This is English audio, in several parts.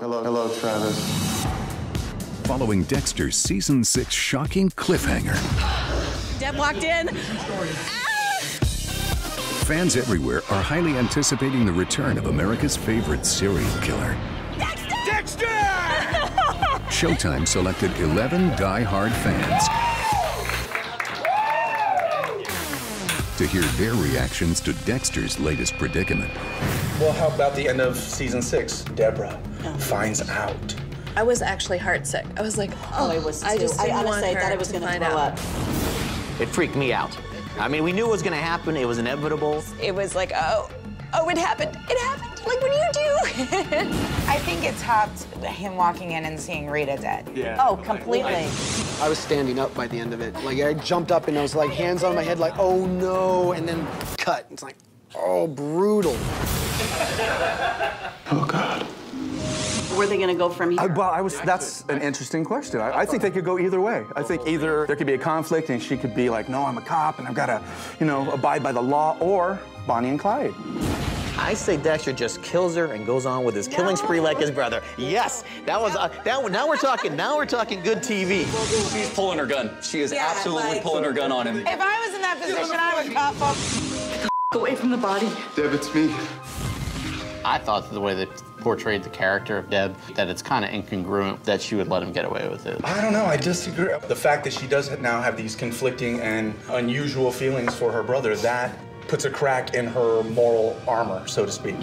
Hello, hello, Travis. Following Dexter's season six shocking cliffhanger, Deb walked in. fans everywhere are highly anticipating the return of America's favorite serial killer. Dexter! Showtime selected 11 die-hard fans to hear their reactions to Dexter's latest predicament. Well, how about the end of season six? Deborah finds out. I was actually heartsick. I was like, oh, I was I just I honestly want thought her I was to gonna find throw out. up. It freaked me out. I mean, we knew it was going to happen. It was inevitable. It was like, oh, oh, it happened. It happened. Like, what do you do? I think it topped him walking in and seeing Rita dead. Yeah. Oh, completely. I was standing up by the end of it. Like I jumped up and I was like hands on my head, like oh no, and then cut. It's like oh brutal. They going to go from here? I, well, I was. That's an interesting question. I, I think they could go either way. I think either there could be a conflict and she could be like, "No, I'm a cop and I've got to, you know, abide by the law," or Bonnie and Clyde. I say Dexter just kills her and goes on with his killing spree like his brother. Yes, that was uh, that. Now we're talking. Now we're talking good TV. She's pulling her gun. She is Yeah, absolutely like- pulling her gun on him. If I was in that position, I would pop up. away from the body. Deb, it's me. I thought the way they portrayed the character of Deb, that it's kind of incongruent that she would let him get away with it. I don't know. I disagree. The fact that she does now have these conflicting and unusual feelings for her brother, that puts a crack in her moral armor, so to speak.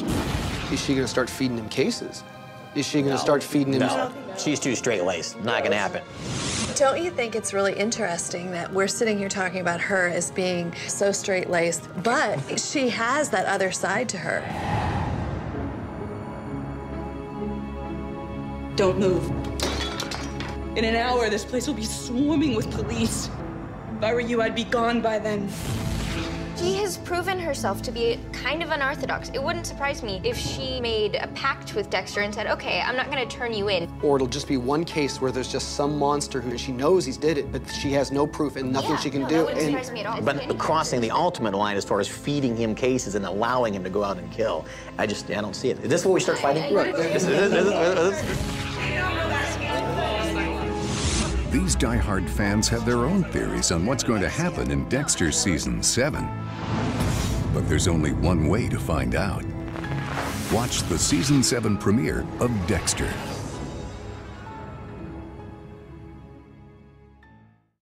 Is she gonna start feeding him cases? Is she gonna start feeding him? No, she's too straight laced. Not gonna happen. Don't you think it's really interesting that we're sitting here talking about her as being so straight laced, but she has that other side to her? Don't move. In an hour, this place will be swarming with police. If I were you, I'd be gone by then. She has proven herself to be kind of unorthodox. It wouldn't surprise me if she made a pact with Dexter and said, okay, I'm not going to turn you in. Or it'll just be one case where there's just some monster who she knows he's did it, but she has no proof and nothing Yeah, she can no, do. That wouldn't and surprise me at all. But crossing the ultimate line as far as feeding him cases and allowing him to go out and kill, I just I don't see it. Is this where we start fighting? Right. These die-hard fans have their own theories on what's going to happen in Dexter Season 7. But there's only one way to find out. Watch the Season 7 premiere of Dexter